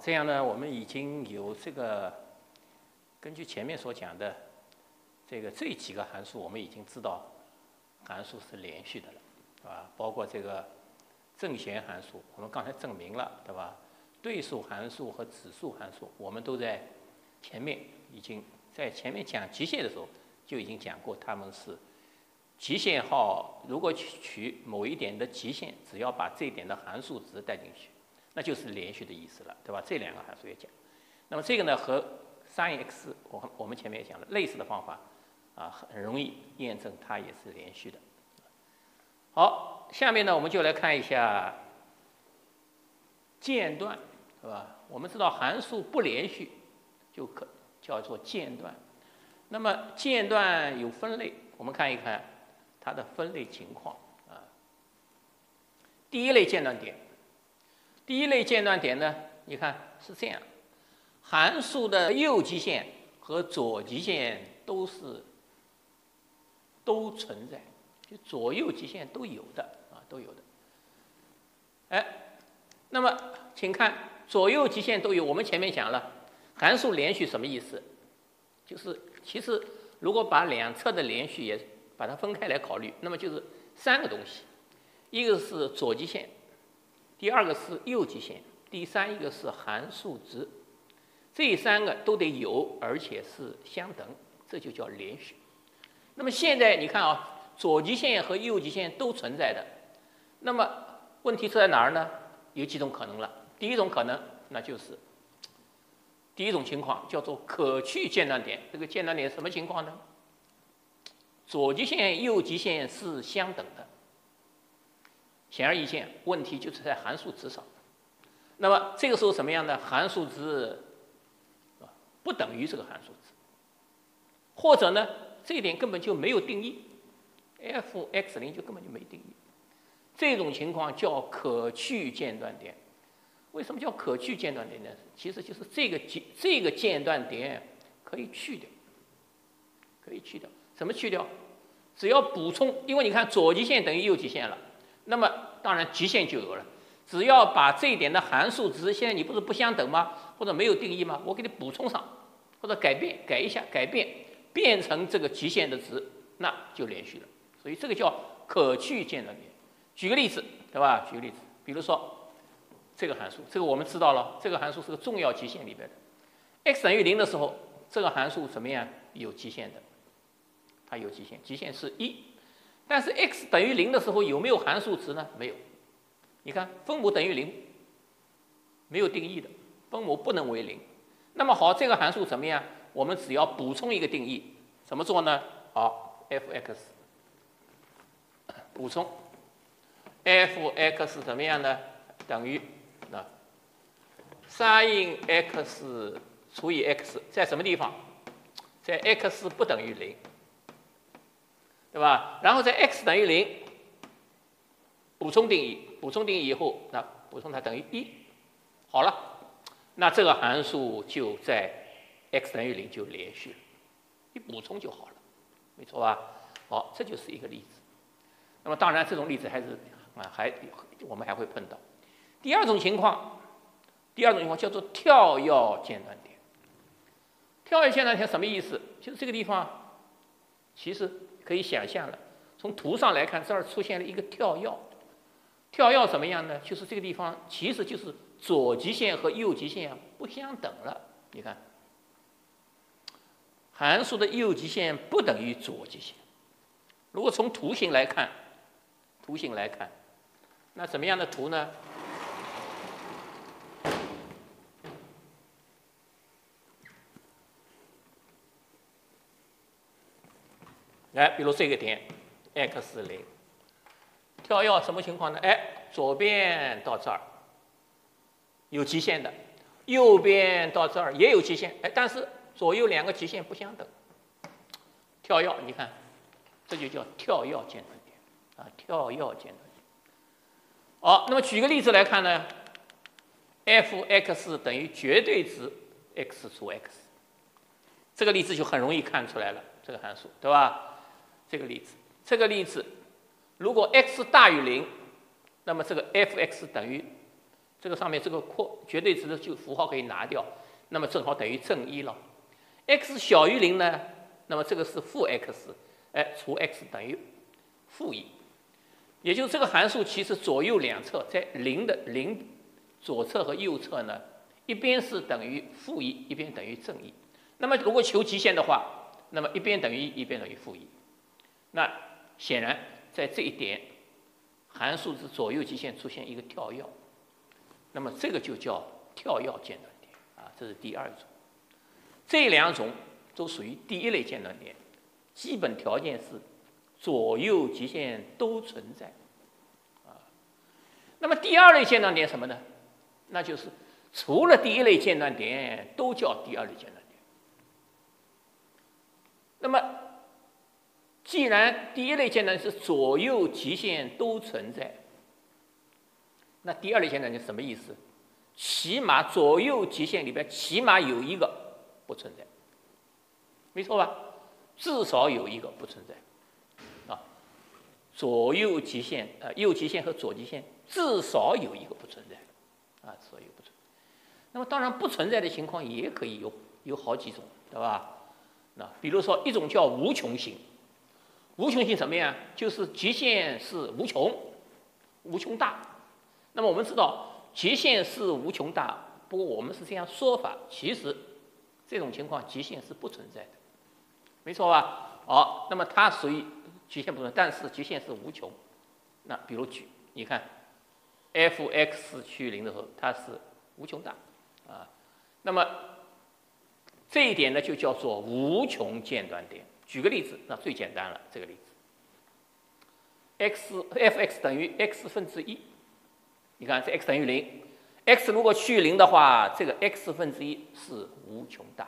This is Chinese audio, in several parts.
这样呢，我们已经有这个根据前面所讲的这个这几个函数，我们已经知道函数是连续的了，对吧？包括这个正弦函数，我们刚才证明了，对吧？对数函数和指数函数，我们都在前面已经在前面讲极限的时候就已经讲过，它们是极限号。如果取某一点的极限，只要把这一点的函数值带进去。那就是连续的意思了，对吧？这两个函数也讲。那么这个呢，和 sin x，我我们前面也讲了类似的方法，啊，很容易验证它也是连续的。好，下面呢，我们就来看一下间断，是吧？我们知道函数不连续就可叫做间断。那么间断有分类，我们看一看它的分类情况啊。第一类间断点。第一类间断点呢，你看是这样，函数的右极限和左极限都是都存在，就左右极限都有的啊，都有的。哎，那么请看左右极限都有，我们前面讲了，函数连续什么意思？就是其实如果把两侧的连续也把它分开来考虑，那么就是三个东西，一个是左极限。第二个是右极限，第三一个是函数值，这三个都得有，而且是相等，这就叫连续。那么现在你看啊，左极限和右极限都存在的，那么问题出在哪儿呢？有几种可能了。第一种可能，那就是第一种情况叫做可去间断点。这个间断点什么情况呢？左极限、右极限是相等的。显而易见，问题就是在函数值上。那么这个时候什么样的函数值不等于这个函数值，或者呢这一点根本就没有定义，f x 零就根本就没定义。这种情况叫可去间断点。为什么叫可去间断点呢？其实就是这个间这个间断点可以去掉，可以去掉。怎么去掉？只要补充，因为你看左极限等于右极限了。那么当然极限就有了，只要把这一点的函数值，现在你不是不相等吗？或者没有定义吗？我给你补充上，或者改变改一下，改变变成这个极限的值，那就连续了。所以这个叫可去间断点。举个例子，对吧？举个例子，比如说这个函数，这个我们知道了，这个函数是个重要极限里边的。x 等于零的时候，这个函数怎么样？有极限的，它有极限，极限是一。但是 x 等于零的时候有没有函数值呢？没有。你看分母等于零，没有定义的，分母不能为零。那么好，这个函数怎么样？我们只要补充一个定义，怎么做呢？好，f(x) 补充，f(x) 怎么样呢？等于那 sin x 除以 x 在什么地方？在 x 不等于零。对吧？然后在 x 等于零，补充定义，补充定义以后，那补充它等于一，好了，那这个函数就在 x 等于零就连续了，一补充就好了，没错吧？好，这就是一个例子。那么当然，这种例子还是啊，还我们还会碰到。第二种情况，第二种情况叫做跳跃间断点。跳跃间断点什么意思？就是这个地方，其实。可以想象了，从图上来看，这儿出现了一个跳跃，跳跃怎么样呢？就是这个地方其实就是左极限和右极限不相等了。你看，函数的右极限不等于左极限。如果从图形来看，图形来看，那什么样的图呢？来，比如这个点，x 零，跳跃什么情况呢？哎，左边到这儿有极限的，右边到这儿也有极限，哎，但是左右两个极限不相等。跳跃，你看，这就叫跳跃间断点啊，跳跃间断点。好，那么举个例子来看呢，f(x) 等于绝对值 x 除 x，这个例子就很容易看出来了，这个函数，对吧？这个例子，这个例子，如果 x 大于零，那么这个 f(x) 等于这个上面这个括绝对值的就符号可以拿掉，那么正好等于正一了。x 小于零呢，那么这个是负 x，哎，除 x 等于负一，也就是这个函数其实左右两侧在零的零左侧和右侧呢，一边是等于负一，一边等于正一。那么如果求极限的话，那么一边等于一，一边等于负一。那显然在这一点，函数值左右极限出现一个跳跃，那么这个就叫跳跃间断点啊，这是第二种。这两种都属于第一类间断点，基本条件是左右极限都存在啊。那么第二类间断点什么呢？那就是除了第一类间断点都叫第二类间断点。那么既然第一类间断是左右极限都存在，那第二类间断点什么意思？起码左右极限里边起码有一个。不存在，没错吧？至少有一个不存在，啊，左右极限，呃，右极限和左极限至少有一个不存在，啊，所以不存在。那么当然不存在的情况也可以有有好几种，对吧？那比如说一种叫无穷型，无穷性什么呀？就是极限是无穷，无穷大。那么我们知道极限是无穷大，不过我们是这样说法，其实。这种情况极限是不存在的，没错吧？好，那么它属于极限不存在，但是极限是无穷。那比如举，你看，f(x) 趋于零的时候，它是无穷大啊。那么这一点呢，就叫做无穷间断点。举个例子，那最简单了，这个例子，x f(x) 等于 x 分之一，你看这 x 等于零。x 如果趋于零的话，这个 x 分之一是无穷大，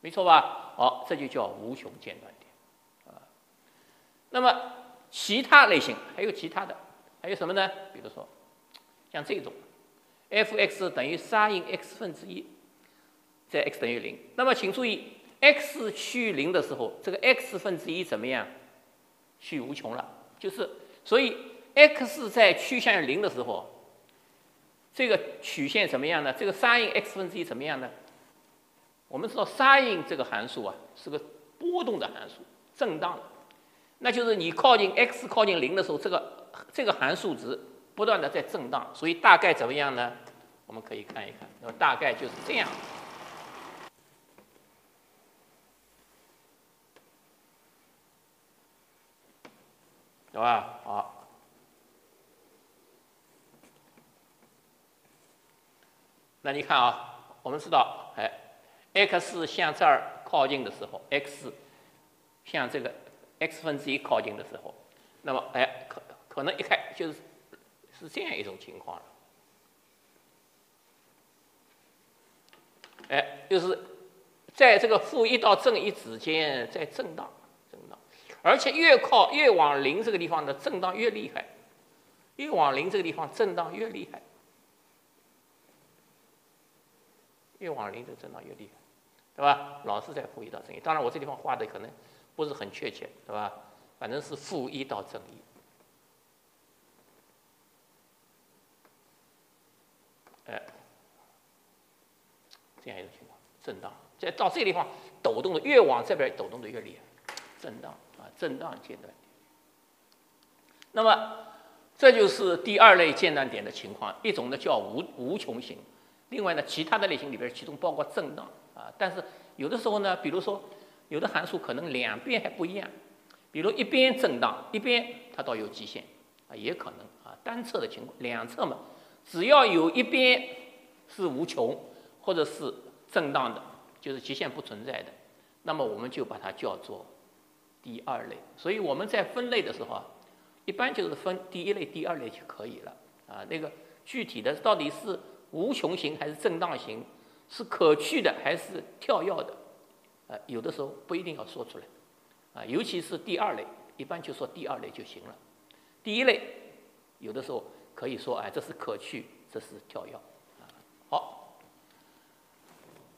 没错吧？好，这就叫无穷间断点啊。那么其他类型还有其他的，还有什么呢？比如说像这种，f(x) 等于 sin x 分之一，在 x 等于零。那么请注意，x 趋于零的时候，这个 x 分之一怎么样？趋于无穷了，就是所以 x 在趋向于零的时候。这个曲线怎么样呢？这个 sin x 分之一怎么样呢？我们知道 sin 这个函数啊是个波动的函数，震荡的，那就是你靠近 x 靠近零的时候，这个这个函数值不断的在震荡，所以大概怎么样呢？我们可以看一看，那么大概就是这样，对吧？好。那你看啊，我们知道，哎，x 向这儿靠近的时候，x 向这个 x 分之一靠近的时候，那么哎，可可能一看就是是这样一种情况了，哎，就是在这个负一到正一之间在震荡，震荡，而且越靠越往零这个地方的震荡越厉害，越往零这个地方震荡越厉害。越往零的震荡越厉害，对吧？老是在负一到正一。当然，我这地方画的可能不是很确切，对吧？反正是负一到正一。哎，这样一种情况，震荡。在到这个地方抖动的越往这边抖动的越厉害，震荡，震荡阶段。那么，这就是第二类间断点的情况。一种呢叫无无穷型。另外呢，其他的类型里边，其中包括震荡啊，但是有的时候呢，比如说有的函数可能两边还不一样，比如一边震荡，一边它倒有极限啊，也可能啊，单侧的情况，两侧嘛，只要有一边是无穷或者是震荡的，就是极限不存在的，那么我们就把它叫做第二类。所以我们在分类的时候啊，一般就是分第一类、第二类就可以了啊，那个具体的到底是。无穷型还是震荡型，是可去的还是跳跃的？呃，有的时候不一定要说出来，啊，尤其是第二类，一般就说第二类就行了。第一类有的时候可以说，哎，这是可去，这是跳跃。啊，好。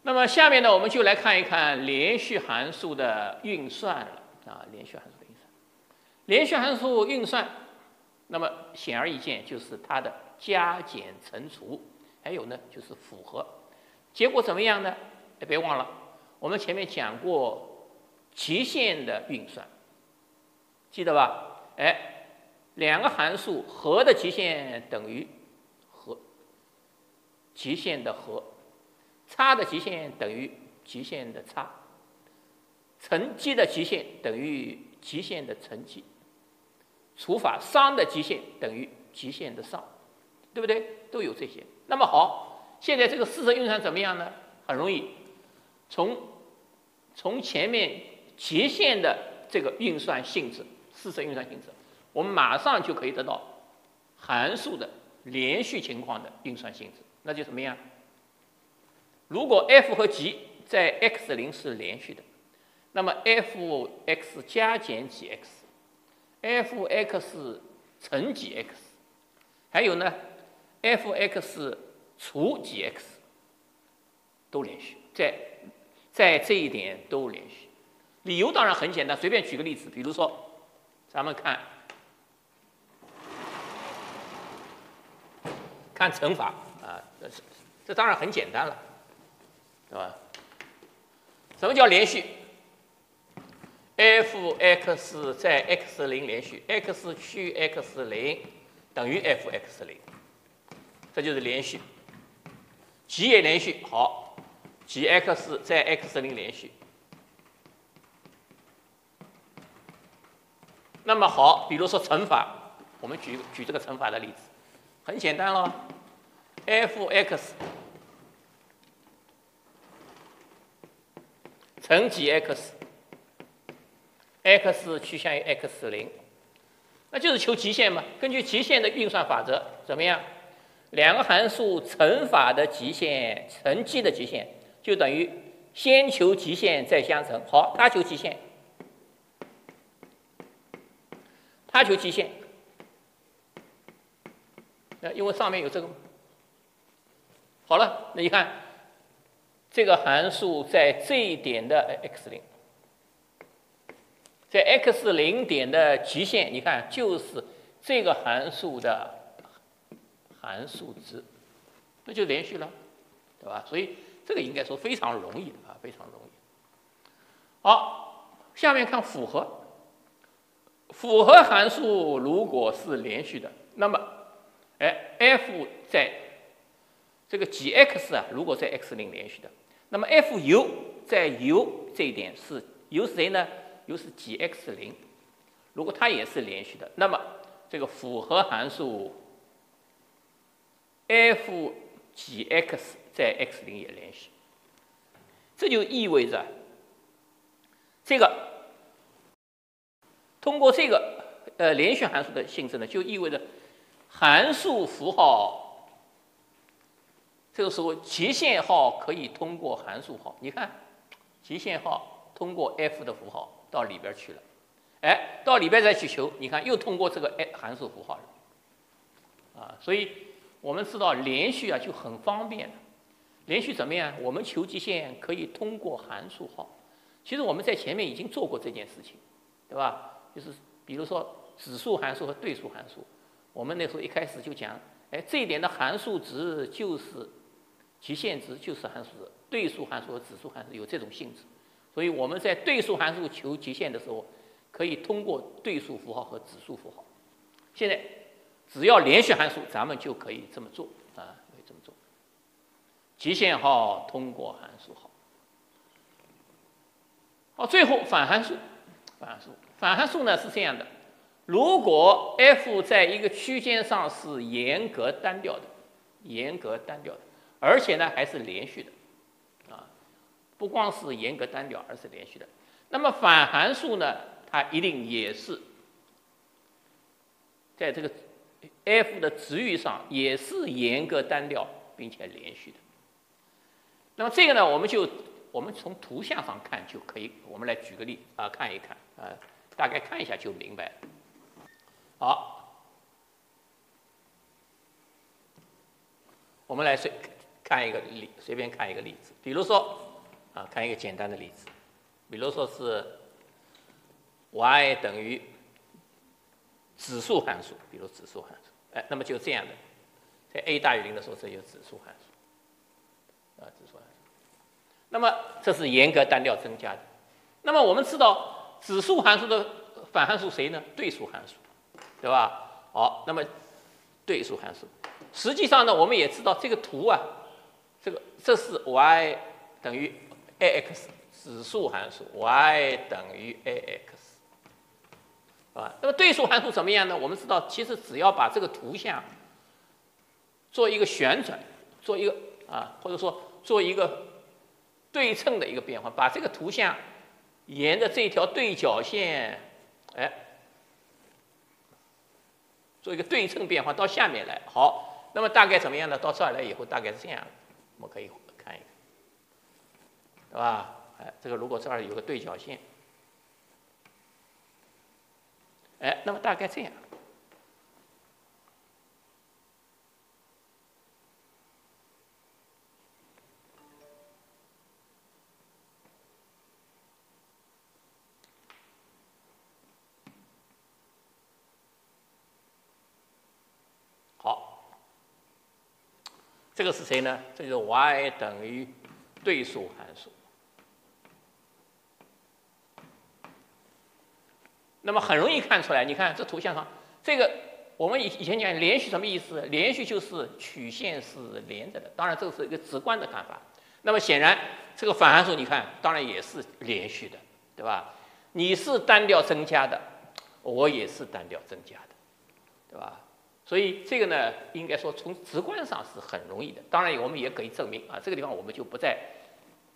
那么下面呢，我们就来看一看连续函数的运算了。啊，连续函数的运算，连续函数运算，那么显而易见就是它的加减乘除，还有呢就是复合，结果怎么样呢？哎，别忘了，我们前面讲过极限的运算，记得吧？哎，两个函数和的极限等于和极限的和，差的极限等于极限的差，乘积的极限等于极限的乘积。除法商的极限等于极限的商，对不对？都有这些。那么好，现在这个四则运算怎么样呢？很容易，从从前面极限的这个运算性质，四则运算性质，我们马上就可以得到函数的连续情况的运算性质。那就什么样？如果 f 和 g 在 x 零是连续的，那么 f(x) 加减几 x，f x 乘几 x，还有呢，f(x) 除几 x 都连续，在在这一点都连续。理由当然很简单，随便举个例子，比如说，咱们看看乘法啊，这这当然很简单了，对吧？什么叫连续？f(x) 在 x 零连续，x 去 x 零等于 f(x 零，这就是连续。g 也连续，好，g(x) 在 x 零连续。那么好，比如说乘法，我们举举这个乘法的例子，很简单了，f(x) 乘 g(x) x 趋向于 x 零，那就是求极限嘛。根据极限的运算法则，怎么样？两个函数乘法的极限乘积的极限，就等于先求极限再相乘。好，它求极限，它求极限。那因为上面有这个。好了，那你看，这个函数在这一点的 x 零。在 x 零点的极限，你看就是这个函数的函数值，那就连续了，对吧？所以这个应该说非常容易的啊，非常容易。好，下面看复合，复合函数如果是连续的，那么，哎，f 在这个 g(x) 啊，如果在 x 零连续的，那么 f u 在 u 这一点是 u 是谁呢？又是 g(x 零，如果它也是连续的，那么这个复合函数 f g(x) 在 x 零也连续，这就意味着这个通过这个呃连续函数的性质呢，就意味着函数符号这个时候极限号可以通过函数号，你看极限号通过 f 的符号。到里边去了，哎，到里边再去求，你看又通过这个哎函数符号了，啊，所以我们知道连续啊就很方便了连续怎么样？我们求极限可以通过函数号。其实我们在前面已经做过这件事情，对吧？就是比如说指数函数和对数函数，我们那时候一开始就讲，哎，这一点的函数值就是极限值就是函数值，对数函数和指数函数有这种性质。所以我们在对数函数求极限的时候，可以通过对数符号和指数符号。现在只要连续函数，咱们就可以这么做啊，可以这么做。极限号通过函数号。好，最后反函数，反函数，反函数呢是这样的：如果 f 在一个区间上是严格单调的，严格单调的，而且呢还是连续的。不光是严格单调，而是连续的。那么反函数呢？它一定也是在这个 f 的值域上也是严格单调并且连续的。那么这个呢，我们就我们从图像上看就可以。我们来举个例啊，看一看啊，大概看一下就明白了。好，我们来随看一个例，随便看一个例子，比如说。啊，看一个简单的例子，比如说是 y 等于指数函数，比如指数函数，哎，那么就这样的，在 a 大于零的时候，这有指数函数，啊，指数函数。那么这是严格单调增加的。那么我们知道指数函数的反函数谁呢？对数函数，对吧？好，那么对数函数，实际上呢，我们也知道这个图啊，这个这是 y 等于 ax 指数函数，y 等于 ax。啊，那么对数函数怎么样呢？我们知道，其实只要把这个图像做一个旋转，做一个啊，或者说做一个对称的一个变化，把这个图像沿着这条对角线，哎，做一个对称变化到下面来。好，那么大概怎么样呢？到这儿来以后，大概是这样，我们可以，对吧？哎，这个如果这儿有个对角线。哎，那么大概这样。好，这个是谁呢？这就是 y 等于对数函数。那么很容易看出来，你看这图像上，这个我们以以前讲连续什么意思？连续就是曲线是连着的，当然这是一个直观的看法。那么显然这个反函数你看，当然也是连续的，对吧？你是单调增加的，我也是单调增加的，对吧？所以这个呢，应该说从直观上是很容易的。当然我们也可以证明啊，这个地方我们就不再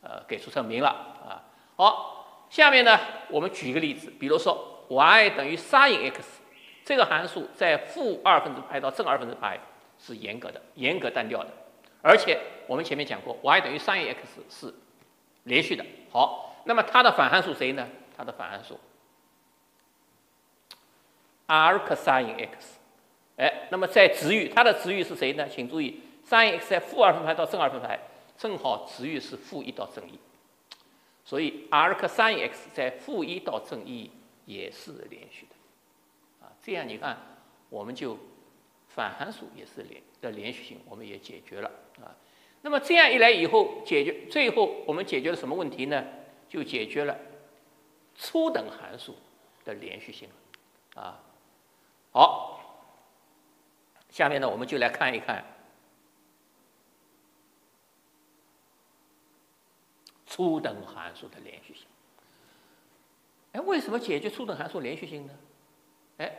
呃给出证明了啊。好，下面呢我们举一个例子，比如说。Y 等于 sin x，这个函数在负二分之派到正二分之派是严格的、严格单调的，而且我们前面讲过，y 等于 sin x 是连续的。好，那么它的反函数谁呢？它的反函数 arcsin x，哎，那么在值域，它的值域是谁呢？请注意，sin x 在负二分派到正二分派，正好值域是负一到正一，所以 arcsin x 在负一到正一。也是连续的，啊，这样你看，我们就反函数也是连的连续性，我们也解决了啊。那么这样一来以后，解决最后我们解决了什么问题呢？就解决了初等函数的连续性啊。好，下面呢我们就来看一看初等函数的连续性。哎，为什么解决初等函数连续性呢？哎，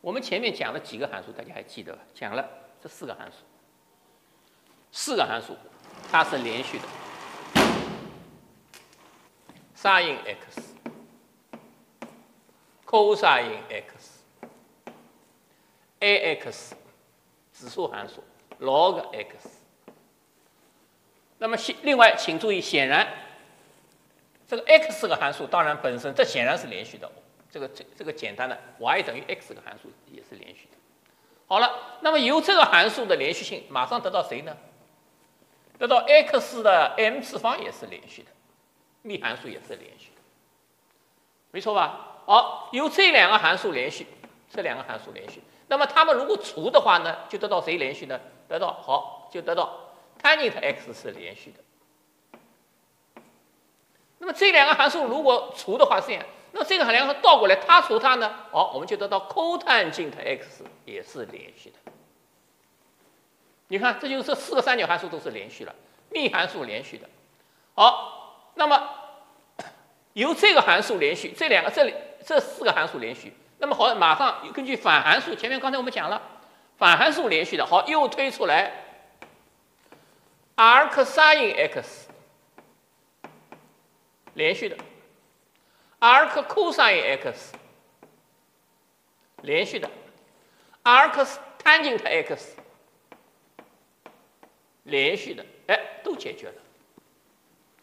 我们前面讲了几个函数，大家还记得吧？讲了这四个函数，四个函数它是连续的：sin x、cos x、ax 指数函数、log x。那么，另外请注意，显然。这个 x 个函数当然本身这显然是连续的，这个这这个简单的 y 等于 x 个函数也是连续的。好了，那么由这个函数的连续性马上得到谁呢？得到 x 的 m 次方也是连续的，幂函数也是连续的，没错吧？好，由这两个函数连续，这两个函数连续，那么它们如果除的话呢，就得到谁连续呢？得到好，就得到 tanx 是连续的。那么这两个函数如果除的话是这样，那这个函数倒过来，它除它呢？好，我们就得到 cotangent x 也是连续的。你看，这就是这四个三角函数都是连续了，幂函数连续的。好，那么由这个函数连续，这两个这里这四个函数连续，那么好，马上根据反函数，前面刚才我们讲了，反函数连续的，好，又推出来 arcsin x。连续的，arc cosine x，连续的，arc tangent x，连续的，哎，都解决了。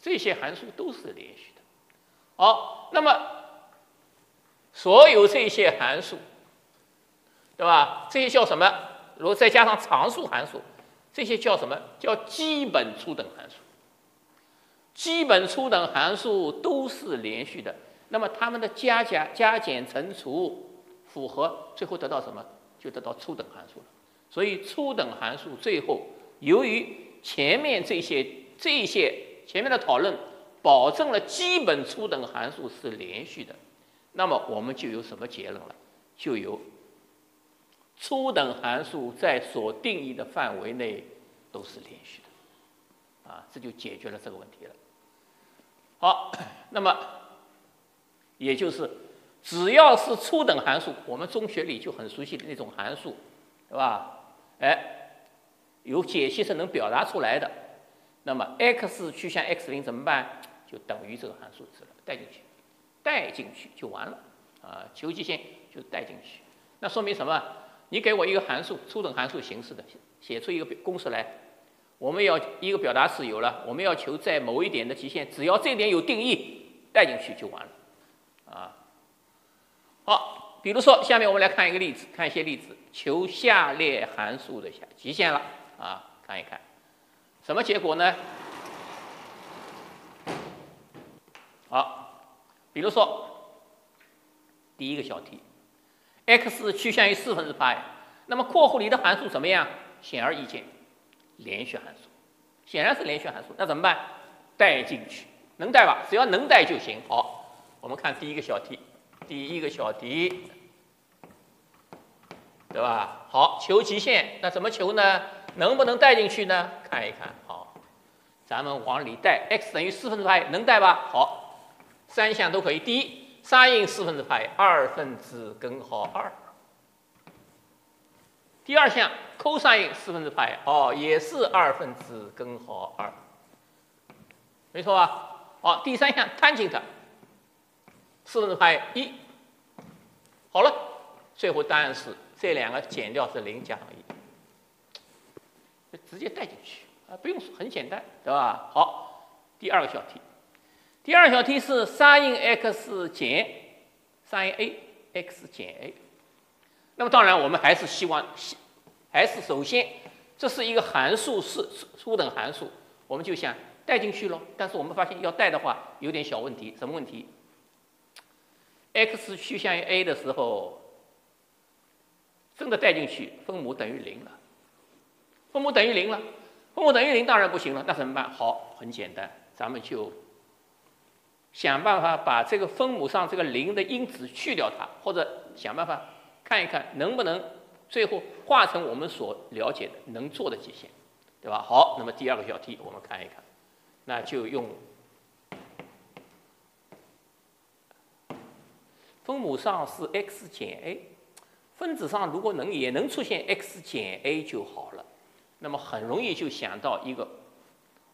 这些函数都是连续的。好，那么所有这些函数，对吧？这些叫什么？如果再加上常数函数，这些叫什么？叫基本初等函数。基本初等函数都是连续的，那么它们的加加加减乘除符合，最后得到什么？就得到初等函数了。所以初等函数最后，由于前面这些这些前面的讨论，保证了基本初等函数是连续的，那么我们就有什么结论了？就有初等函数在所定义的范围内都是连续的，啊，这就解决了这个问题了。好，那么也就是只要是初等函数，我们中学里就很熟悉的那种函数，对吧？哎，有解析是能表达出来的。那么 x 趋向 x 零怎么办？就等于这个函数值了，带进去，带进去就完了。啊，求极限就带进去。那说明什么？你给我一个函数，初等函数形式的，写出一个公式来。我们要一个表达式有了，我们要求在某一点的极限，只要这点有定义，带进去就完了，啊，好，比如说下面我们来看一个例子，看一些例子，求下列函数的下极限了，啊，看一看，什么结果呢？好，比如说第一个小题，x 趋向于四分之派，那么括弧里的函数怎么样？显而易见。连续函数，显然是连续函数，那怎么办？带进去，能带吧？只要能带就行。好，我们看第一个小题，第一个小题，对吧？好，求极限，那怎么求呢？能不能带进去呢？看一看，好，咱们往里带，x 等于四分之派，能带吧？好，三项都可以。第一，sin 四分之派，二分之根号二。第二项 cosine 四分之派，哦，也是二分之根号二，没错吧？好，第三项 tangent 四分之派一，好了，最后答案是这两个减掉是零加上一，就直接带进去啊，不用很简单，对吧？好，第二个小题，第二小题是 sin x 减 sin a x 减 a。那么当然，我们还是希望，还是首先，这是一个函数，是初等函数，我们就想带进去了。但是我们发现要带的话，有点小问题。什么问题？x 趋向于 a 的时候，真的带进去，分母等于零了。分母等于零了，分母等于零当然不行了。那怎么办？好，很简单，咱们就想办法把这个分母上这个零的因子去掉它，或者想办法。看一看能不能最后化成我们所了解的能做的极限，对吧？好，那么第二个小题我们看一看，那就用分母上是 x 减 a，分子上如果能也能出现 x 减 a 就好了，那么很容易就想到一个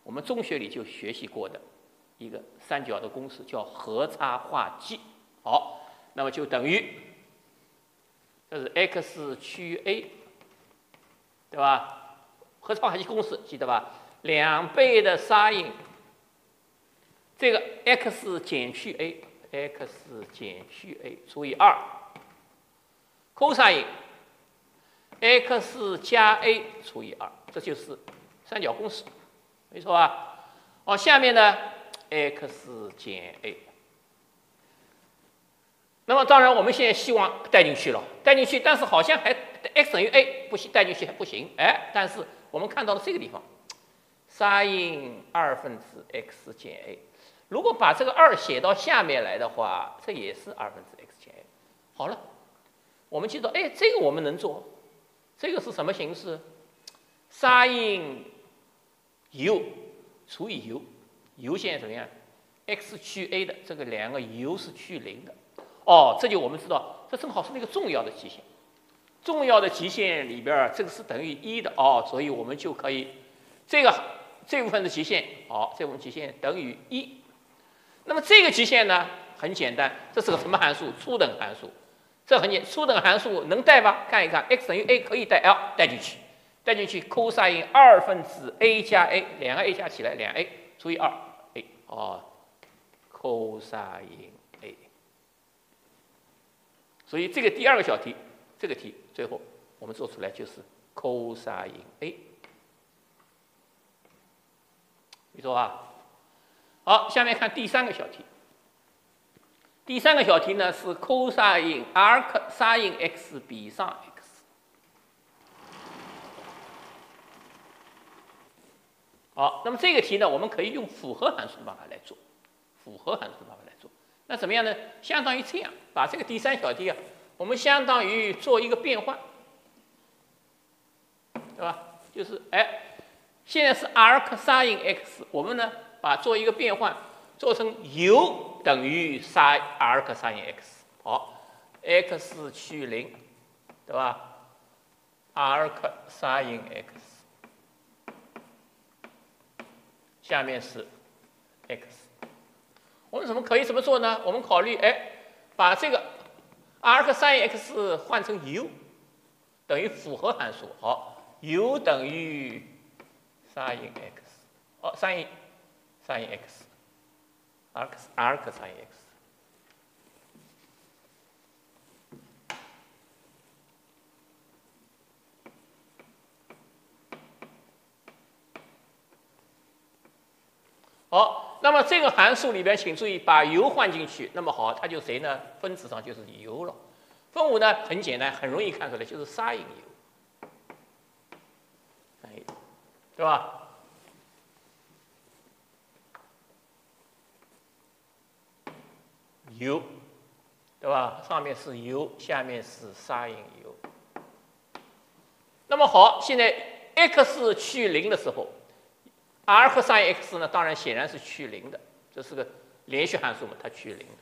我们中学里就学习过的一个三角的公式，叫和差化积。好，那么就等于。这是 x 趋于 a，对吧？和差化积公式记得吧？两倍的 sin 这个 x 减去 a，x 减去 a 除以二，cos x 加 a 除以二，这就是三角公式，没错吧？哦，下面呢，x 减 a。那么当然，我们现在希望带进去了，带进去，但是好像还 x 等于 a 不行，带进去还不行。哎，但是我们看到了这个地方，sin 二分之 x 减 a，如果把这个二写到下面来的话，这也是二分之 x 减 a。好了，我们记住，哎，这个我们能做，这个是什么形式？sin u 除以 u，u 现在怎么样？x 趋 a 的这个两个 u 是趋零的。哦，这就我们知道，这正好是那个重要的极限。重要的极限里边儿这个是等于一的哦，所以我们就可以这个这部分的极限，好，这部分极限等于一。那么这个极限呢，很简单，这是个什么函数？初等函数。这很简，初等函数能带吗？看一看，x 等于 a 可以带 l 带进去，带进去 cosine 二分之 a 加 a，两个 a 加起来两 a 除以二 a，哦，cosine。所以这个第二个小题，这个题最后我们做出来就是 cosine A，没错吧？好，下面看第三个小题。第三个小题呢是 cosine arc sine x 比上 x。好，那么这个题呢，我们可以用复合函数的办法来做，复合函数的办法来。那怎么样呢？相当于这样，把这个第三小题啊，我们相当于做一个变换，对吧？就是哎，现在是 arc sin x，我们呢把做一个变换，做成 u 等于 sin arc sin x，好，x 趋于零，对吧？arc sin x，下面是 x。我们怎么可以怎么做呢？我们考虑，哎，把这个 arc sin x 换成 u，等于复合函数。好，u 等于 sin x，哦，sin sin x，arc arc sin x。好。那么这个函数里边，请注意把 u 换进去，那么好，它就谁呢？分子上就是 u 了。分母呢很简单，很容易看出来，就是 sin u，哎，对吧？u，对吧？上面是 u，下面是 sin u。那么好，现在 x 趋于零的时候。R 和 sin x 呢，当然显然是趋于零的，这是个连续函数嘛，它趋于零的。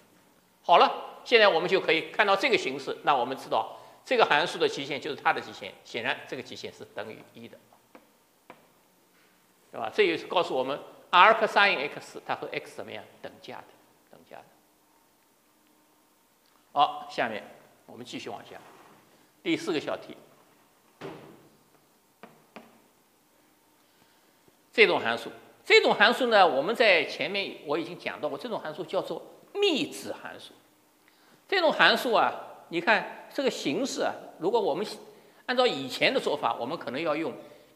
好了，现在我们就可以看到这个形式，那我们知道这个函数的极限就是它的极限，显然这个极限是等于一的，对吧？这也是告诉我们 r 和 sin x 它和 x 怎么样等价的，等价的。好，下面我们继续往下，第四个小题。这种函数，这种函数呢，我们在前面我已经讲到过，这种函数叫做幂指函数。这种函数啊，你看这个形式啊，如果我们按照以前的做法，我们可能要用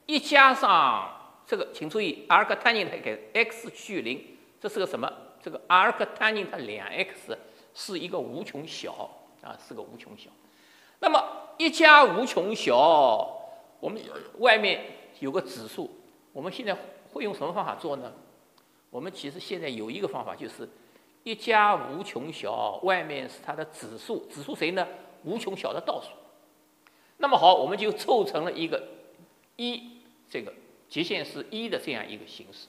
一加上这个，请注意，arc tangent 给 x 趋于零，这是个什么？这个 arctanet 两 x 是一个无穷小啊，是个无穷小。那么一加无穷小，我们外面有个指数。我们现在会用什么方法做呢？我们其实现在有一个方法，就是一加无穷小，外面是它的指数，指数谁呢？无穷小的倒数。那么好，我们就凑成了一个一，这个极限是一的这样一个形式。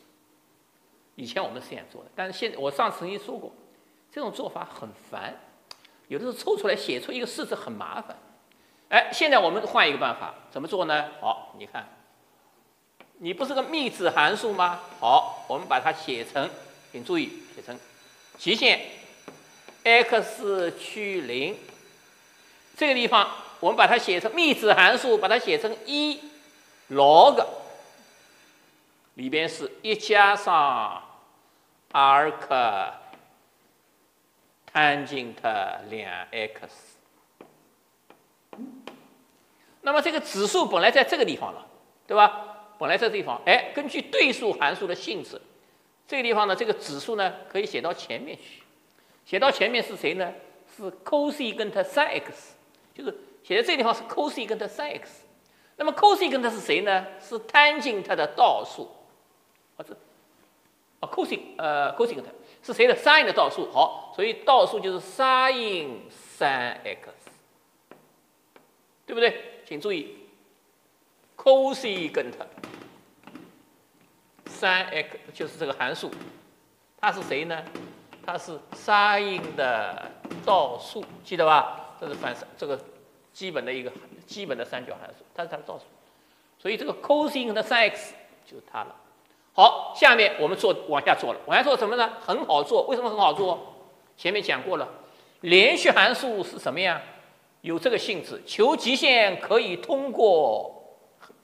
以前我们是这样做的，但是现我上次曾经说过，这种做法很烦，有的时候凑出来写出一个式子很麻烦。哎，现在我们换一个办法，怎么做呢？好，你看。你不是个幂值函数吗？好，我们把它写成，请注意写成。极限。X 趋零，这个地方我们把它写成幂值函数，把它写成一。log 里边是一加上 arc tangent 两 x，那么这个指数本来在这个地方了，对吧？本来这地方，哎，根据对数函数的性质，这个地方呢，这个指数呢可以写到前面去，写到前面是谁呢？是 cosine sin x，就是写在这地方是 cosine sin x。那么 cosine 跟它是谁呢？是 tangent 的倒数，啊这，啊 cosine 呃 cosine 是谁的 sin 的倒数？好，所以倒数就是 sin 3 x，对不对？请注意。Cosine 三 x 就是这个函数，它是谁呢？它是 sin 的倒数，记得吧？这是反这个基本的一个基本的三角函数，它是它的倒数，所以这个 cosine 的三 x 就是它了。好，下面我们做往下做了，往下做什么呢？很好做，为什么很好做？前面讲过了，连续函数是什么呀？有这个性质，求极限可以通过。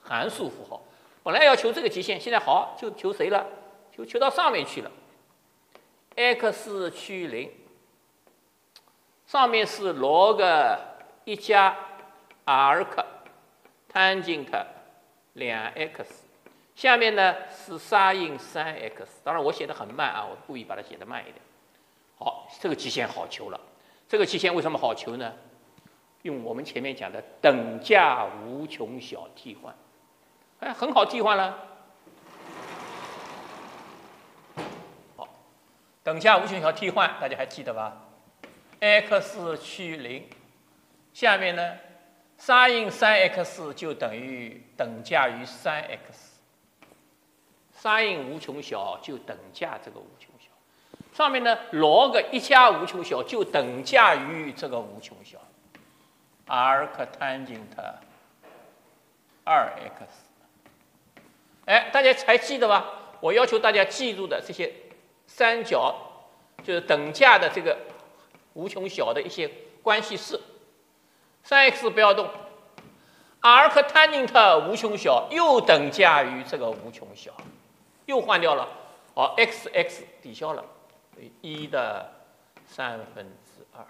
函数符号本来要求这个极限，现在好就求谁了？就求到上面去了。x 趋于零，上面是 log 一加 arc tangent 两 x，下面呢是 sin 三 x。当然我写的很慢啊，我故意把它写的慢一点。好，这个极限好求了。这个极限为什么好求呢？用我们前面讲的等价无穷小替换，哎，很好替换了。好，等价无穷小替换，大家还记得吧？x 趋于零，下面呢，sin 三 x 就等于等价于三 x，sin 无穷小就等价这个无穷小，上面呢 log 一加无穷小就等价于这个无穷小。arctangent 二 x，哎，大家还记得吧？我要求大家记住的这些三角，就是等价的这个无穷小的一些关系式。三 x 不要动，r 和 tan t 无穷小又等价于这个无穷小，又换掉了，好，x x 抵消了，一的三分之二。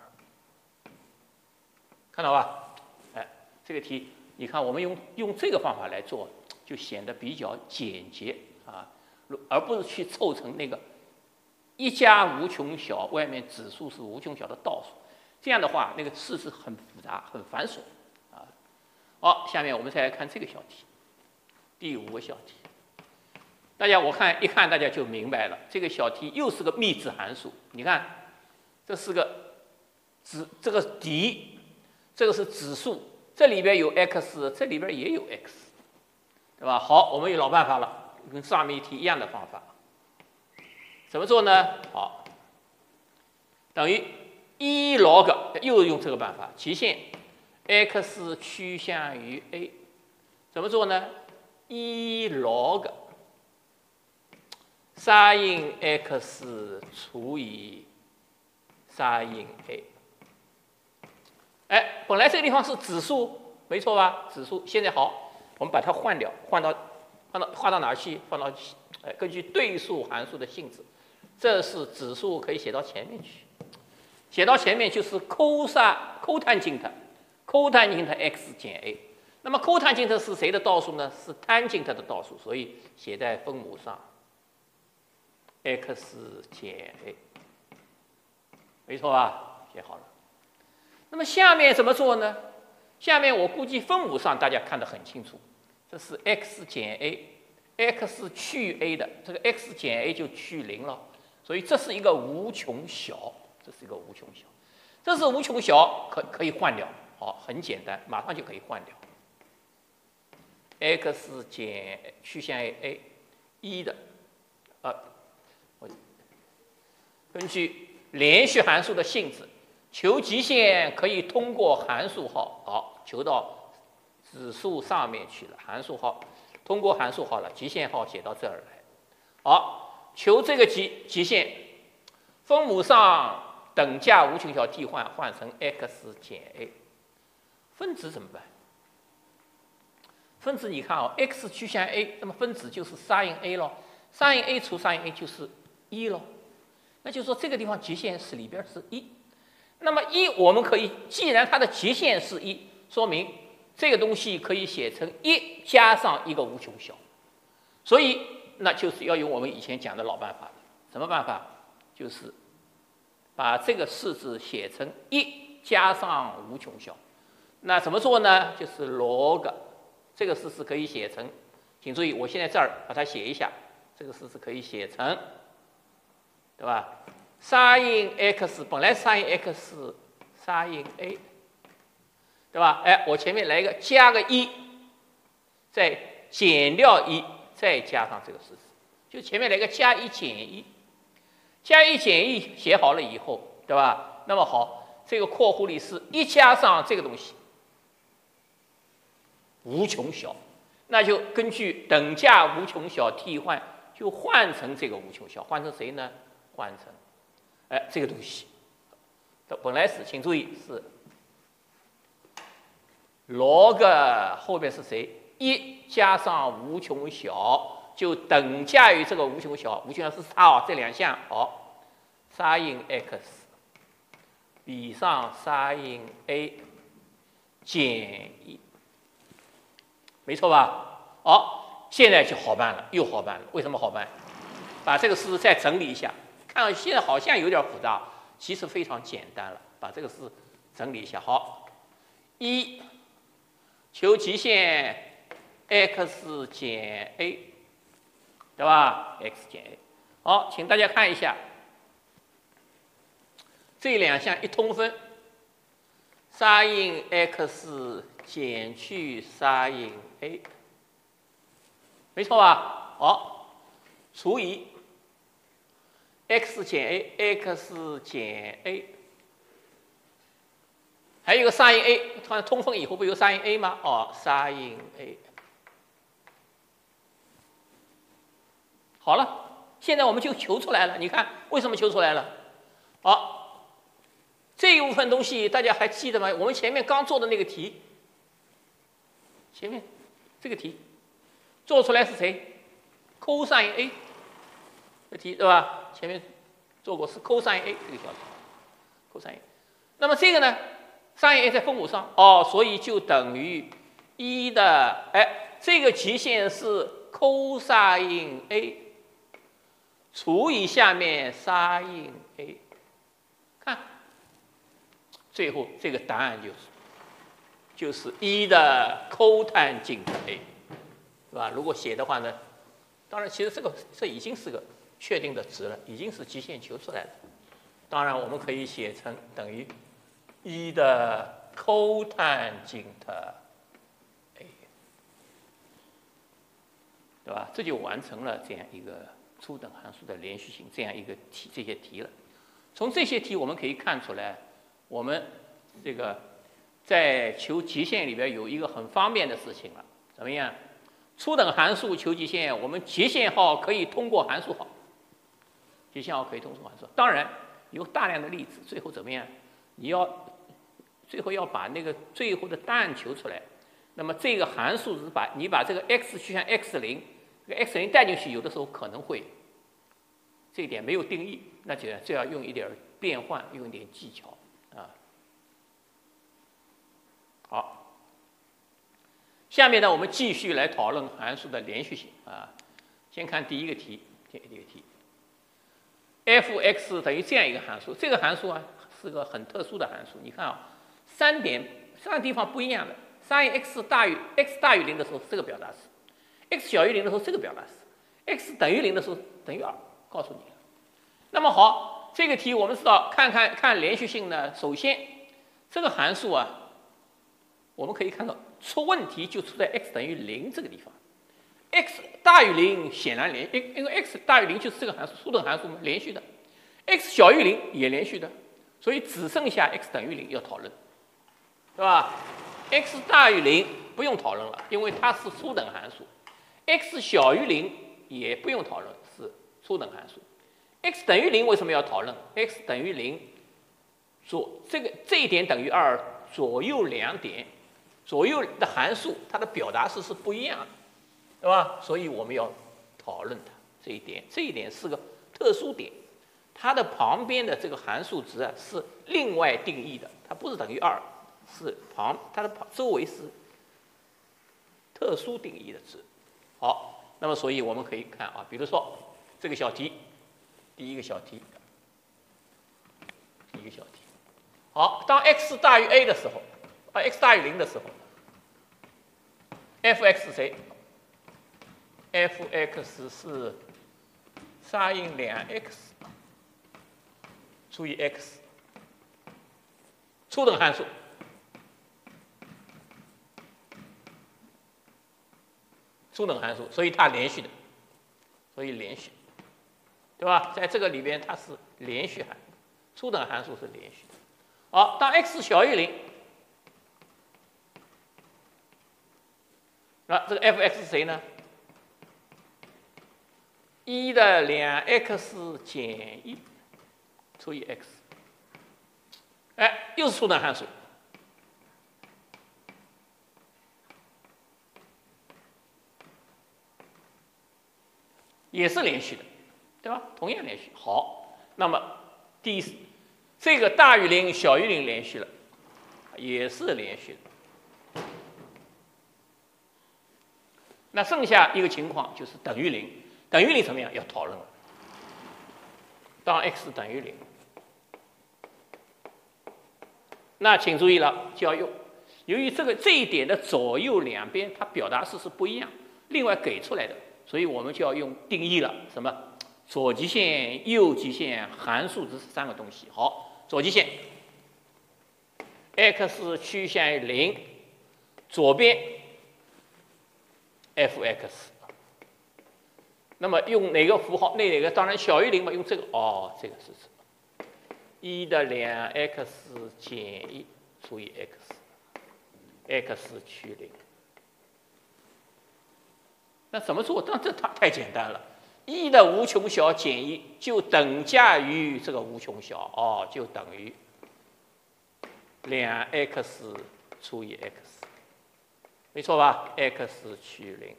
看到吧？哎，这个题，你看我们用用这个方法来做，就显得比较简洁啊，而不是去凑成那个一加无穷小，外面指数是无穷小的倒数，这样的话，那个式子很复杂，很繁琐啊。好，下面我们再来看这个小题，第五个小题，大家我看一看大家就明白了，这个小题又是个幂指函数，你看，这是个指这个底。这个是指数，这里边有 x，这里边也有 x，对吧？好，我们有老办法了，跟上面一题一样的方法。怎么做呢？好，等于一 log，又用这个办法，极限 x 趋向于 a，怎么做呢？一 log sin x 除以 sin a。哎，本来这个地方是指数，没错吧？指数现在好，我们把它换掉，换到换到换到哪儿去？换到哎，根据对数函数的性质，这是指数，可以写到前面去。写到前面就是 cos cotangent cotangent x 减 a。那么 cotangent 是谁的倒数呢？是 tangent 的倒数，所以写在分母上，x 减 a，没错吧？写好了。那么下面怎么做呢？下面我估计分母上大家看得很清楚，这是 x 减 a，x 去 a 的，这个 x 减 a 就去零了，所以这是一个无穷小，这是一个无穷小，这是无穷小，可可以换掉，好，很简单，马上就可以换掉。x 减趋向于 a 一的，呃，我根据连续函数的性质。求极限可以通过函数号，好，求到指数上面去了。函数号通过函数号了，极限号写到这儿来。好，求这个极极限，分母上等价无穷小替换，换成 x 减 a。分子怎么办？分子你看哦，x 趋向 a，那么分子就是 sin a 咯，sin a 除 sin a 就是一咯。那就是说这个地方极限是里边是一。那么一，我们可以，既然它的极限是一，说明这个东西可以写成一加上一个无穷小，所以那就是要用我们以前讲的老办法什么办法？就是把这个式子写成一加上无穷小。那怎么做呢？就是 log 这个式子可以写成，请注意，我现在这儿把它写一下，这个式子可以写成，对吧？sin x 本来 sin x sin a，对吧？哎，我前面来一个加个一，再减掉一，再加上这个式子，就前面来个加一减一，加一减一写好了以后，对吧？那么好，这个括弧里是一加上这个东西，无穷小，那就根据等价无穷小替换，就换成这个无穷小，换成谁呢？换成。哎，这个东西，它本来是，请注意是 log 后边是谁？一加上无穷小，就等价于这个无穷小。无穷小是它哦，这两项好，sin x 比上 sin a 减一，没错吧？好，现在就好办了，又好办了。为什么好办？把这个式子再整理一下。看现在好像有点复杂，其实非常简单了。把这个事整理一下。好，一求极限 x 减 a，对吧？x 减 a。好，请大家看一下这两项一通分，sin x 减去 sin a，没错吧？好，除以。x 减 a，x 减 a，还有个 sin a，它通风以后不有 sin a 吗？哦，sin a。好了，现在我们就求出来了。你看为什么求出来了？好，这一部分东西大家还记得吗？我们前面刚做的那个题，前面这个题做出来是谁？cos a。这题对吧？前面做过是 cos a 这个小题，cos a。那么这个呢，sin a 在分母上哦，所以就等于一的哎，这个极限是 cos a 除以下面 sin a，看，最后这个答案就是就是一的 cotangent a，是吧？如果写的话呢，当然其实这个这已经是个。确定的值了，已经是极限求出来的。当然，我们可以写成等于一的 cotangent a，对吧？这就完成了这样一个初等函数的连续性这样一个题这些题了。从这些题我们可以看出来，我们这个在求极限里边有一个很方便的事情了。怎么样？初等函数求极限，我们极限号可以通过函数号。极限号可以通过函数，当然有大量的例子，最后怎么样？你要最后要把那个最后的答案求出来。那么这个函数是把你把这个 x 趋向 x 零，这个 x 零带进去，有的时候可能会这一点没有定义，那就就要用一点变换，用一点技巧啊。好，下面呢，我们继续来讨论函数的连续性啊。先看第一个题，第一个题。f(x) 等于这样一个函数，这个函数啊是个很特殊的函数。你看啊，三点三个地方不一样的。当 x 大于 x 大于零的时候，这个表达式；x 小于零的时候，这个表达式；x 等于零的时候等于二。告诉你。那么好，这个题我们知道，看看看连续性呢。首先，这个函数啊，我们可以看到出问题就出在 x 等于零这个地方。x 大于零显然连，因因为 x 大于零就是这个函数初等函数嘛，连续的。x 小于零也连续的，所以只剩下 x 等于零要讨论，是吧？x 大于零不用讨论了，因为它是初等函数。x 小于零也不用讨论，是初等函数。x 等于零为什么要讨论？x 等于零左这个这一点等于二，左右两点左右的函数它的表达式是不一样的。对吧？所以我们要讨论它这一点，这一点是个特殊点，它的旁边的这个函数值啊是另外定义的，它不是等于二，是旁它的旁周围是特殊定义的值。好，那么所以我们可以看啊，比如说这个小题，第一个小题，第一个小题。好，当 x 大于 a 的时候，啊，x 大于零的时候，f(x) 谁？f(x) 是 sin 两 x 除以 x，初等函数，初等函数，所以它连续的，所以连续，对吧？在这个里边它是连续函数，初等函数是连续的。好，当 x 小于零，那这个 f(x) 是谁呢？一的两 x 减一除以 x，哎，又是初等函数，也是连续的，对吧？同样连续。好，那么第这个大于零小于零连续了，也是连续的。那剩下一个情况就是等于零。等于零怎么样？要讨论了。当 x 等于零，那请注意了，就要用。由于这个这一点的左右两边它表达式是不一样，另外给出来的，所以我们就要用定义了。什么？左极限、右极限函数值三个东西。好，左极限，x 趋向于零，左边 f(x)。那么用哪个符号？那哪个？当然小于零嘛，用这个。哦，这个是什么？一的两 x 减一除以 x，x 趋零。那怎么做？那这太太简单了。一的无穷小减一就等价于这个无穷小，哦，就等于两 x 除以 x，没错吧？x 趋零。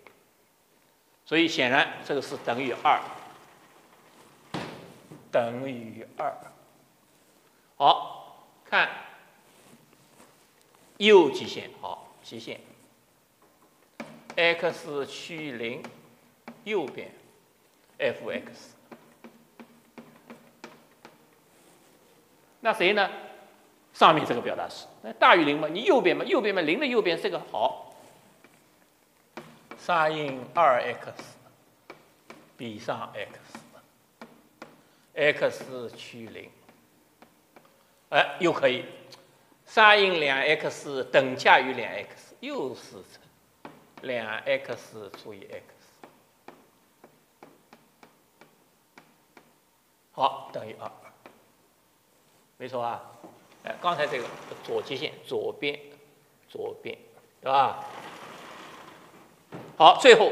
所以显然这个是等于二，等于二。好，看右极限，好，极限，x 趋于零，右边 f(x)。那谁呢？上面这个表达式，那大于零嘛？你右边嘛？右边嘛？零的右边这个好。sin 二 x 比上 x，x 趋零，哎，又可以，sin 两 x 等价于两 x，又是两 x 除以 x，好，等于二，没错吧？哎，刚才这个左极限，左边，左边，对吧？好，最后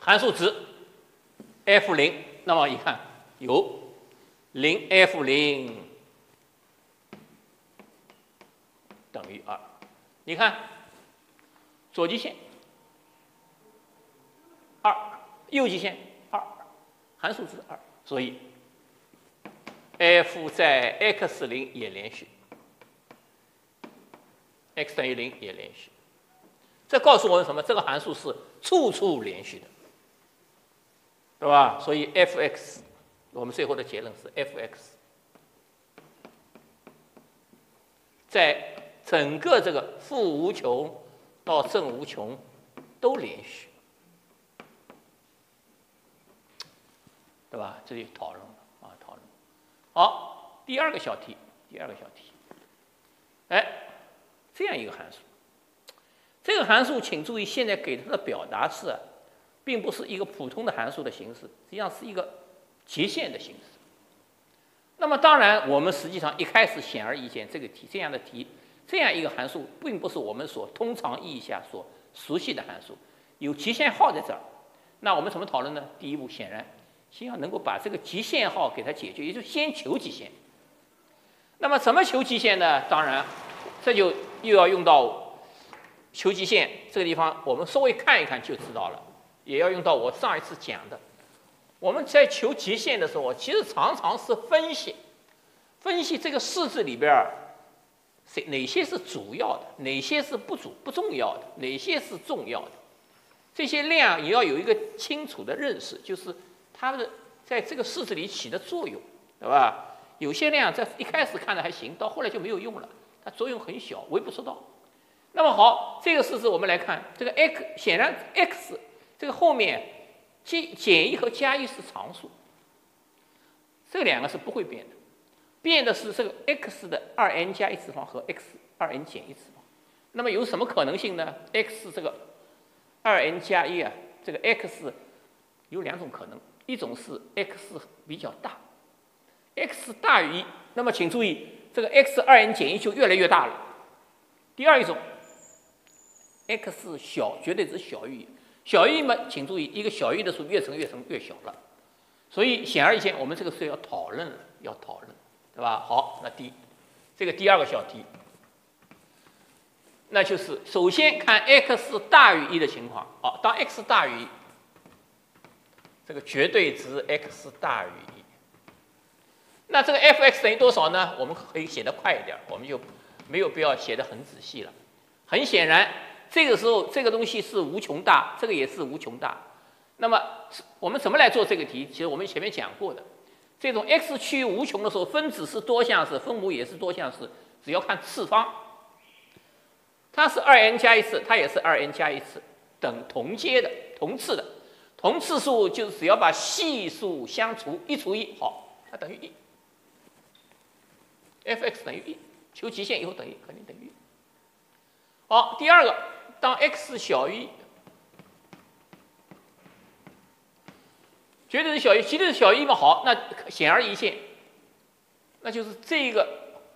函数值 f 零，那么一看有零 f 零等于二，你看左极限二，右极限二，函数值二，所以 f 在 x 零也连续，x 等于零也连续。这告诉我们什么？这个函数是处处连续的，对吧？所以 f(x) 我们最后的结论是 f(x) 在整个这个负无穷到正无穷都连续，对吧？这里讨论啊，讨论。好，第二个小题，第二个小题，哎，这样一个函数。这个函数，请注意，现在给它的表达式啊，并不是一个普通的函数的形式，实际上是一个极限的形式。那么，当然，我们实际上一开始显而易见，这个题这样的题，这样一个函数，并不是我们所通常意义下所熟悉的函数，有极限号在这儿。那我们怎么讨论呢？第一步，显然先要能够把这个极限号给它解决，也就先求极限。那么，怎么求极限呢？当然，这就又要用到。求极限这个地方，我们稍微看一看就知道了。也要用到我上一次讲的，我们在求极限的时候，其实常常是分析，分析这个式子里边儿，谁哪些是主要的，哪些是不主不重要的，哪些是重要的，这些量也要有一个清楚的认识，就是它的在这个式子里起的作用，对吧？有些量在一开始看着还行，到后来就没有用了，它作用很小，微不足道。那么好，这个式子我们来看，这个 x 显然 x 这个后面减减一和加一是常数，这两个是不会变的，变的是这个 x 的二 n 加一次方和 x 二 n 减一次方。那么有什么可能性呢？x 这个二 n 加一啊，这个 x 有两种可能，一种是 x 比较大，x 大于一，那么请注意这个 x 二 n 减一就越来越大了。第二一种。x 小绝对值小于一，小于一嘛，请注意，一个小于一的数越乘越乘越小了，所以显而易见，我们这个是要讨论了，要讨论，对吧？好，那第这个第二个小题，那就是首先看 x 大于一的情况，好，当 x 大于一，这个绝对值 x 大于一，那这个 f(x) 等于多少呢？我们可以写的快一点，我们就没有必要写的很仔细了，很显然。这个时候，这个东西是无穷大，这个也是无穷大。那么，我们怎么来做这个题？其实我们前面讲过的，这种 x 趋于无穷的时候，分子是多项式，分母也是多项式，只要看次方它是二 n 加一次，它也是二 n 加一次，等同阶的、同次的。同次数就是只要把系数相除，一除一，好，它等于一。f(x) 等于一，求极限以后等于肯定等于。好，第二个，当 x 小于，绝对是小于，绝对是小于一嘛？好，那显而易见，那就是这个，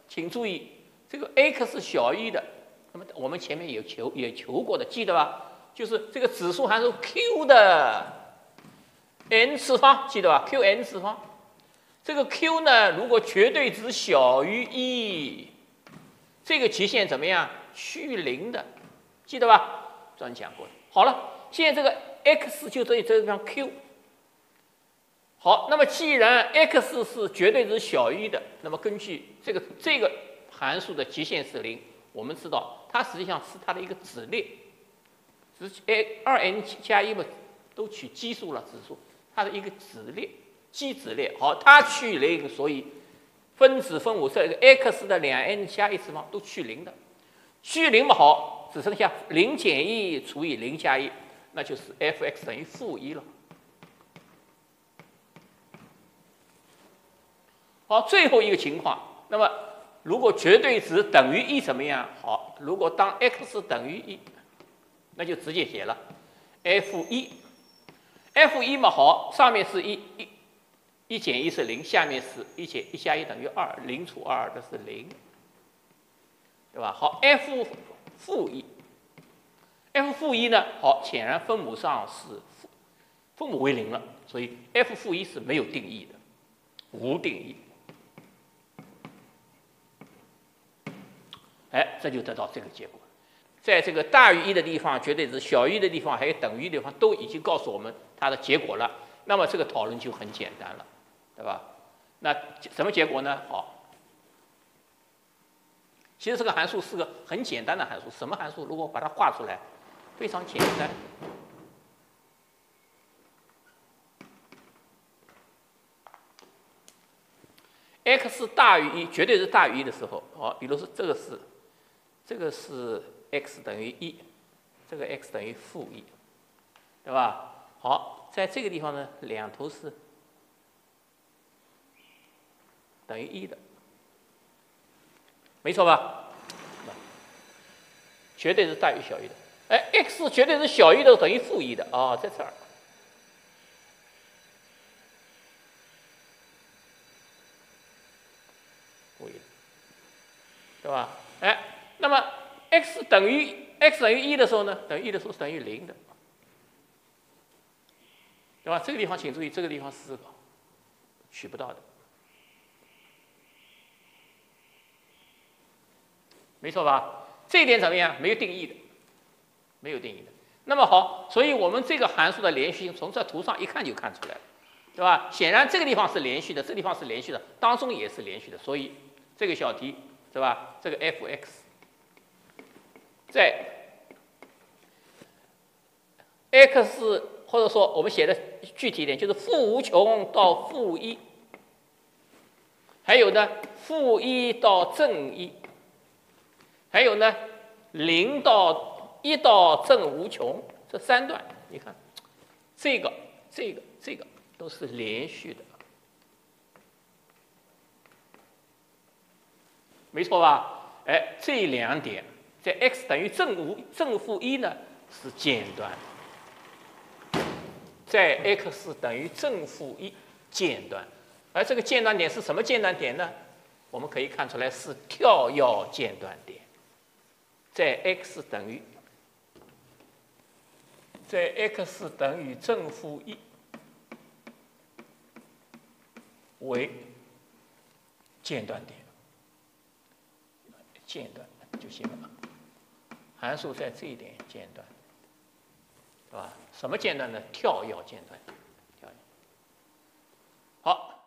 请注意，这个 x 小于的，那么我们前面有求也求过的，记得吧？就是这个指数函数 q 的。n 次方记得吧？q n 次方，这个 q 呢，如果绝对值小于一，这个极限怎么样？趋于零的，记得吧？专讲过的。好了，现在这个 x 就在这个地方 q。好，那么既然 x 是绝对值小于一的，那么根据这个这个函数的极限是零，我们知道它实际上是它的一个子列，是 a 二 n 加一嘛，都取奇数了，指数。它的一个子列，基子列，好，它趋零，所以分子分母是 x 的两 n 加一次方都趋零的，趋零嘛好，只剩下零减一除以零加一，那就是 f(x) 等于负一了。好，最后一个情况，那么如果绝对值等于一怎么样？好，如果当 x 等于一，那就直接写了 f 一。f 一嘛好，上面是一一一减一是零，下面是一减一加一等于二，零除二这是零，对吧？好，f 负一，f 负一呢？好，显然分母上是，分母为零了，所以 f 负一是没有定义的，无定义。哎，这就得到这个结果。在这个大于一的地方，绝对值小于一的地方，还有等于的地方，都已经告诉我们它的结果了。那么这个讨论就很简单了，对吧？那什么结果呢？好，其实这个函数是个很简单的函数。什么函数？如果把它画出来，非常简单。x 大于一，绝对是大于一的时候，好，比如说这个是，这个是。X 等于一，这个 x 等于负一，对吧？好，在这个地方呢，两头是等于一的，没错吧？绝对是大于小于的。哎，x 绝对是小于的等于负一的啊，在这儿，对吧？哎，那么。X 等于 x 等于一的时候呢，等于一的时候是等于零的，对吧？这个地方请注意，这个地方是取不到的，没错吧？这一点怎么样？没有定义的，没有定义的。那么好，所以我们这个函数的连续性从这图上一看就看出来了，对吧？显然这个地方是连续的，这地方是连续的，当中也是连续的，所以这个小题对吧？这个 f(x)。在 x 或者说我们写的具体一点，就是负无穷到负一，还有呢负一到正一，还有呢零到一到正无穷这三段，你看这个这个这个都是连续的，没错吧？哎，这两点。在 x 等于正五正负一呢是间断，在 x 等于正负一间断，而这个间断点是什么间断点呢？我们可以看出来是跳跃间断点，在 x 等于在 x 等于正负一为间断点，间断就行了。函数在这一点间断，对吧？什么间断呢？跳跃间断。好。